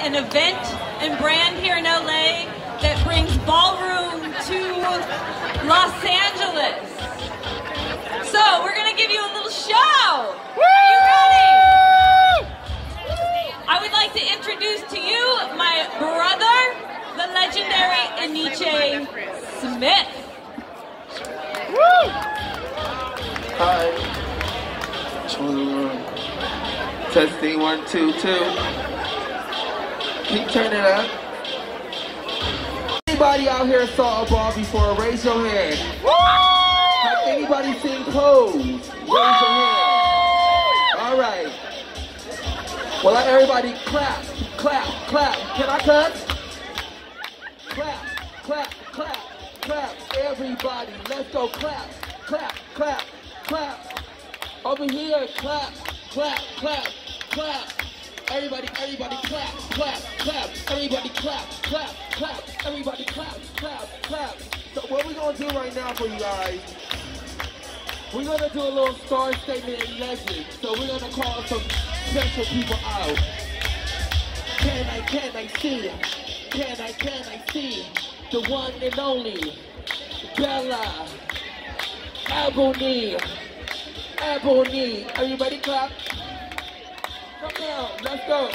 an event and brand here in LA that brings ballroom to Los Angeles. So we're gonna give you a little show. Are you ready? I would like to introduce to you my brother, the legendary Aniche Smith. Hi. Testing one, two, two. Keep turning up. Anybody out here saw a ball before? Raise your hand. Has anybody seen Pose? Raise your hand. All right. Well, let everybody clap, clap, clap. Can I cut? Clap, clap, clap, clap. Everybody, let's go clap, clap, clap, clap. Over here, clap, clap, clap, clap. Everybody, everybody clap, clap, clap. Everybody clap, clap, clap. Everybody clap, clap, clap. So what we're gonna do right now for you guys, we're gonna do a little star statement legend. So we're gonna call some special people out. Can I, can I see? Can I, can I see? The one and only Bella Ebony. Ebony. Ready, clap? Come down, let's go.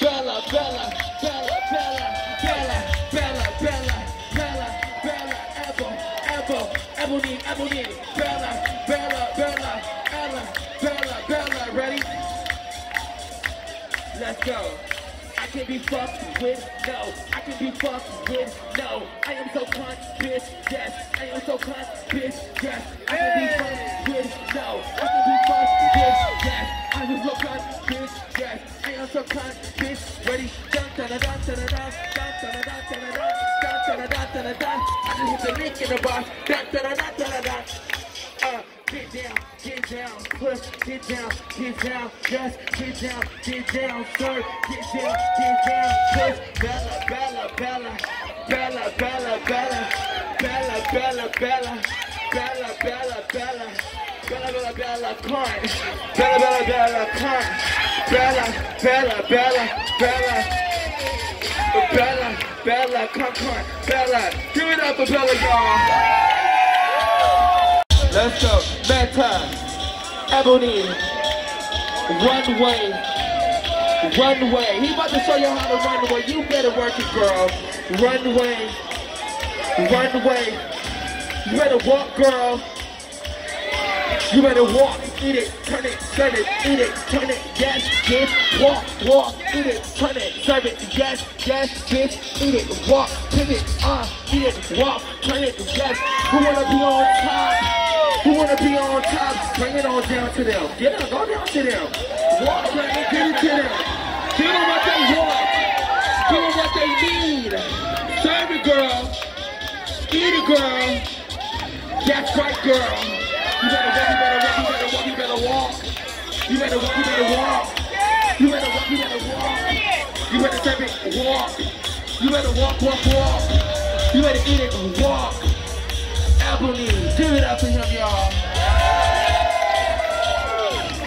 Bella, Bella, Bella, Bella, Bella, Bella, Bella, Bella, Bella, Ebo, Ebo, Ebony, Ebony, Bella, Bella, Bella, Ella, Bella, Bella, ready? Let's go. Can be fucked with, no. I can be fucked with, no. I am so bitch, yes. I am so bitch, yes. I can be fucked with, no. I can be fucked with, yes. I am so bitch, yes. I am so bitch. Ready? Dun dun dun dun dun dun dun dun dun dun dun. I just hit the link in the box. Dun dun dun dun dun dun. Uh, get down, get down, push, get down, get down, yes, get down, get down, sir, get down, get down, push, Bella, Bella, Bella, Bella, Bella, Bella, Bella, Bella, Bella, Bella, Bella, Bella, Bella, Bella, Bella, cunt, Bella, Bella, Bella, cunt, Bella, Bella, Bella, Bella, Bella, Bella, cunt, cunt, Bella, give it up for Bella, y'all. Let's go. Meta. Ebony. Runway. Runway. He about to show you how to run away. You better work it, girl. Runway. Runway. You better walk, girl. You better walk, eat it, turn it, serve it, eat it, turn it, yes, yes, walk, walk, eat it, turn it, serve it, yes, yes, bitch, eat it, walk, pivot, uh, eat it, walk, turn it, yes. Who wanna be on top? Who wanna be on top? Bring it on down to them. Get up, go down to them. Walk, it, give it to them. Give them what they want. Give them what they need. Serve it, girl. Eat it, girl. That's right, girl. You better walk, you better walk, you better walk. You better walk, you better walk. You better walk, you better walk. You better serve it, walk. You better walk, walk, walk. You better eat it walk. Ebony, give it up for him, y'all.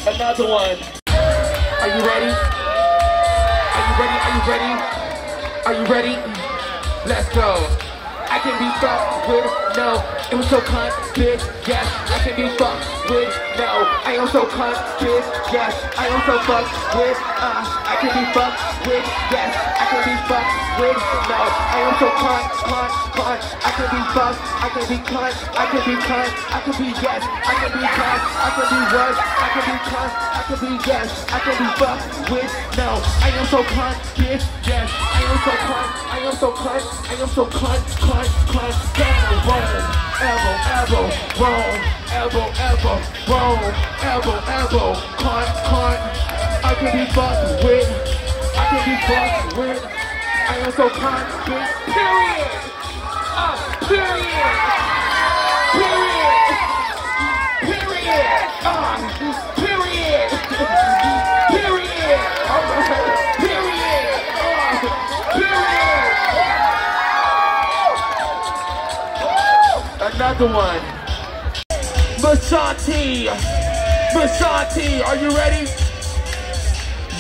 Another one. Are you ready? Are you ready? Are you ready? Are you ready? Let's go. I can be fucked with no. It was so cunt, bitch, yes. I can be fucked with no. I am so cunt, bitch, yes. I am so fucked with uh. I can be fucked with yes. I can be fucked with no. I am so cunt, cunt, cunt. I can be fucked. I can be cunt. I can be cunt. I can be yes. I can be cunt. I can be what? I can be cunt. I can be yes. I can be fucked with no. I am so cunt, bitch, yes. I am so cunt. I am so cunt. I am so cunt, cunt, cunt. Roll elbow, elbow, wrong, elbow, elbow, wrong, elbow, elbow, cunt, cunt. I can be fucked with, I can be fucked with. I am so cunt. Period. Uh. Period. Another one. Mashanti. Mashanti, are you ready?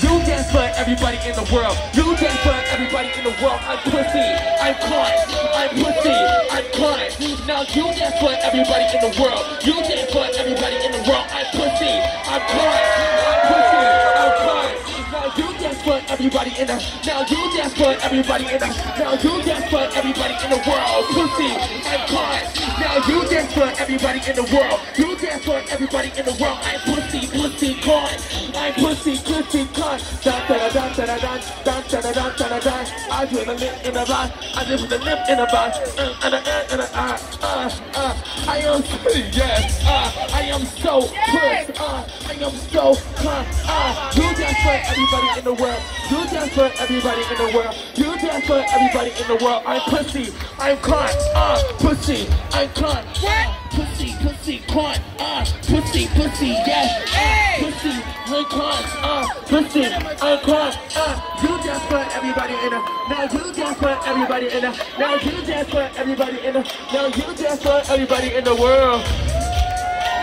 You dance for everybody in the world. You dance for everybody in the world. I'm pussy. I'm caught. I'm pussy. I'm caught. Now you dance for everybody in the world. You dance for everybody in the world. I'm pussy. I'm caught. I'm pussy. I'm caught. Now you dance for everybody in the. Now you dance for everybody in the. Now you dance for everybody in the world. Pussy and cunt. Now you dance for everybody in the world. You dance for everybody in the world. I'm pussy, pussy, cunt. I'm pussy, pussy, cunt. Dun da da dun da da dun dun da da dun da da dun. I put a lip in a box. I live with a lip in a box. Uh, and a uh, and a uh, uh, uh. I am yes. Uh, I am so yes. puss. Uh, I am so cuss. Uh, you dance for everybody in the world. You dance for everybody in the world. You dance for everybody in the world. I'm pussy. I'm cunt. Uh, pussy. I'm cunt. Uh, pussy, pussy, cunt. Uh, pussy, pussy, yes. Uh, pussy, I'm cunt. Uh, pussy, I'm cunt. Uh, you dance for everybody in the. Now you dance for everybody in the. Now you dance for everybody in the. Now you dance for everybody in the world.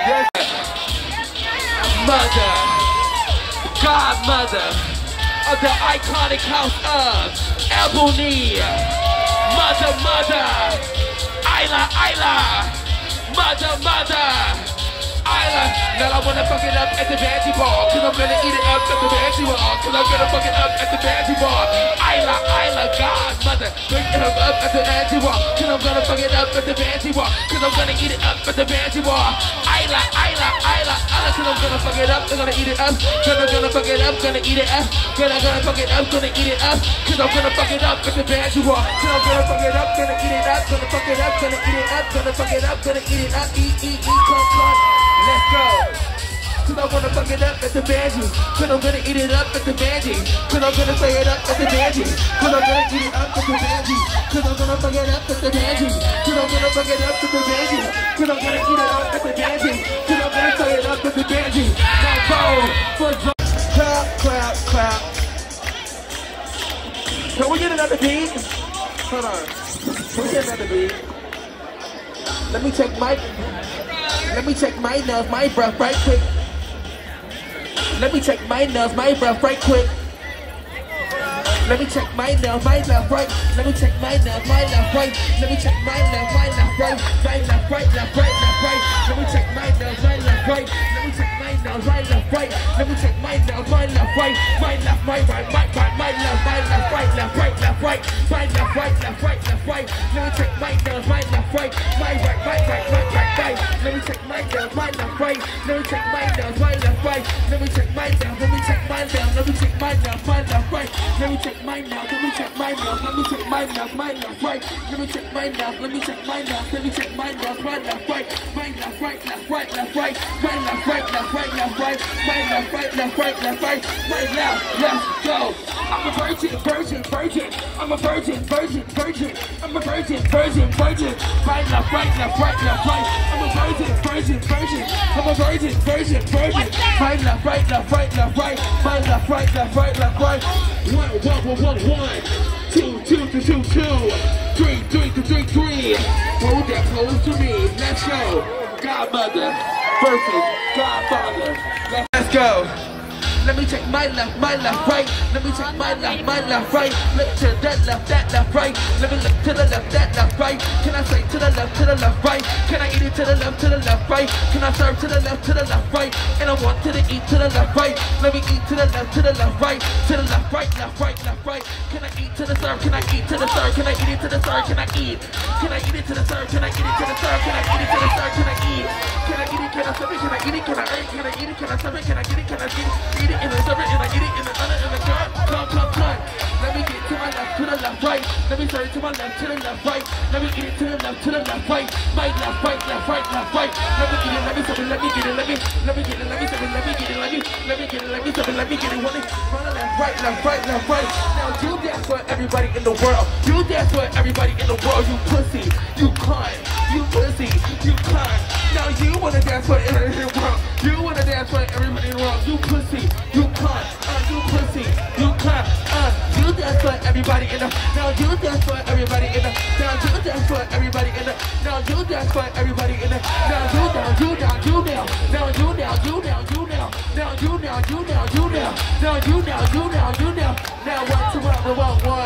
Yes. Mother, godmother of the iconic house of Ebony. Mother, mother, Isla, Isla, mother, mother. Now I wanna fuck it up at the banty ball, cause I'm gonna eat it up at the banty ball, cause I'm gonna fuck it up at the banty ball. Isla, Isla, godmother, bring it up at the banty ball, cause I'm gonna fuck it up at the banty ball, cause I'm gonna eat it up at the banty ball. Isla, Isla, Isla, Isla, cause I'm gonna fuck it up, I'm gonna eat it up, gonna, gonna fuck it up, gonna eat it up, gonna, gonna fuck it up, gonna eat it up, cause I'm gonna fuck it up at the banty ball, cause I'm gonna fuck it up, gonna eat it up, gonna fuck it up, gonna eat it up, gonna fuck it up, gonna eat it up, eat, eat, eat, come, come, let's go. Cause I wanna fuck it up at the banji. Cause I'm gonna eat it up at the banji. Cause I'm gonna say it up at the banji. Cause I'm gonna eat it up at the banji. Cause I'm gonna fuck it up at the banji. Cause I'm gonna fuck it up at the banji. Cause I'm gonna eat it up at the banji. Cause I'm gonna say it up at the for Clap, clap, clap. Can we get another beat? Hold on. Can we get another beat? Let me check my Let me check my nose, my breath right quick let me check my nose, my breath right quick. Let me check my nose, my left, right. Let me check my nose, my left, right. Let me check my left, my left, right. Right, left, right, left, right, left, right. Let me check my nose, my left, right. Let me check my nose, my left, right. Let me check my nose, my left, right. My left, right, right, right, right, my left, my left, right, left, right, left, right. My left, right, left, right, right. Let me check my nose, my left, right. My right, right, right, right, right, right. Let me check my nose, my left, right. Let me check my nose, my left, right. Let me check my nose, mine now, let me check mine now, mine now, right. Let me check my now, let me check my now, let me check mine now, mine now, right. Let me check my now, let me check my now, let me check my now, my now, right. Mine now, right now, right now, right. Mine now, right now, right now, right. Mine now, right now, right now, right. Right now, let's go. I'm a virgin, virgin, virgin. I'm a virgin, virgin, virgin. I'm a virgin, virgin, virgin. Right now, right now, right now, right. I'm a virgin, virgin, virgin. I'm a virgin, virgin, virgin. Right now, right now, right now, right. My left, right, left, right, left, right. One, one, one, one, one. Two, two, two, two, two. Three, three, three, three, three. Hold that close to me. Let's go. Godmother versus Godfather. Let's go. Let me check my left, my left, right. Let me check my left, my left, right. Look to that left, that left, right. Let me look to the left, that left, right. Can I say to the left, to the left, right? Can I eat it to the left, to the left, right? Can I serve to the left, to the left, right? And I want to the eat to the left, right. Let me eat to the left, to the left, right. To the left, right, left, right, left, right. Can I eat to the serve? Can I eat to the serve? Can I eat it to the serve? Can I eat? Can I eat it to the serve? Can I eat it to the serve? Can I eat it to the serve? Can I eat? Can I eat it? Can I serve? Can I eat it? Can I eat? Can I eat it? Can I serve? Can I get it? Can I get it? Me it to my left, to the left, right. Let me eat it to the left, to the left, right. My left, right, left, right, left, right. Let me eat it, let me serve it, let me get it, let me, let me get it, let me serve it, let me get it, let me, let me get it, let me serve it, let me get it. One left, right, left, right, left, right. Now you dance for everybody in the world. You dance for everybody in the world. You pussy, you cunt, you pussy, you cunt. Now you wanna dance for everybody in the world. You wanna dance for everybody in the world. You pussy, you cunt, uh, you pussy, you cunt, uh, you dance for everybody in the now you dance for everybody in the now you dance for everybody in the now you dance for everybody in the now you down you down you now now you now you now you now now you now you now you now now you now you now you now now one two one one one